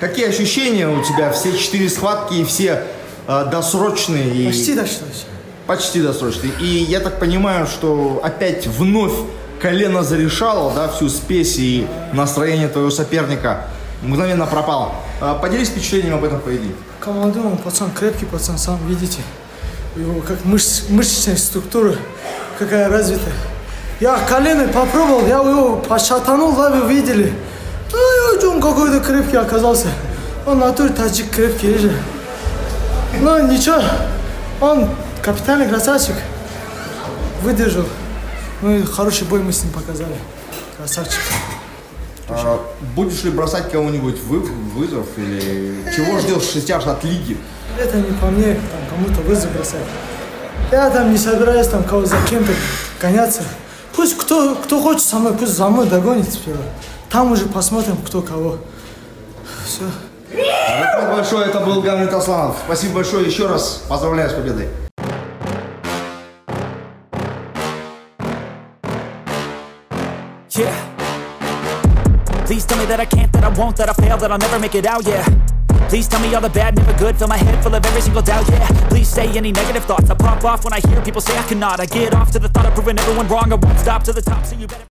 Какие ощущения у тебя? Все четыре схватки и все э, досрочные? и- Почти досрочно. Почти досрочные. И я так понимаю, что опять вновь колено зарешало, да, всю спесь и настроение твоего соперника мгновенно пропало. А, Поделись впечатлением об этом поединке. Командир, он пацан, крепкий пацан, сам видите. Его как мышц, мышечная структура, какая развитая. Я коленой попробовал, я его пошатанул, да, вы видели. Он какой-то крепкий оказался. Он натуре таджик крепкий же. Ну, ничего, он капитальный красавчик. Выдержал. Ну и хороший бой мы с ним показали. Красавчик. А, Будешь ли бросать кого-нибудь вы- вызов или чего ждешь сейчас от лиги? Это не по мне, там кому-то вызов бросать. Я там не собираюсь там кого за кем-то гоняться. Пусть кто, кто хочет со мной, пусть за мной догонит сперва. Там уже посмотрим, кто кого. Все. Спасибо большое, это был Гамлет Асланов. Спасибо большое еще раз. Поздравляю с победой. Yeah. Please tell me that I can't, that I won't, that I fail, that I'll never make it out, yeah. Please tell me all the bad, never good, fill my head full of every single doubt, yeah. Please say any negative thoughts, I pop off when I hear people say I cannot. I get off to the thought of proving everyone wrong, I won't stop to the top, so you better.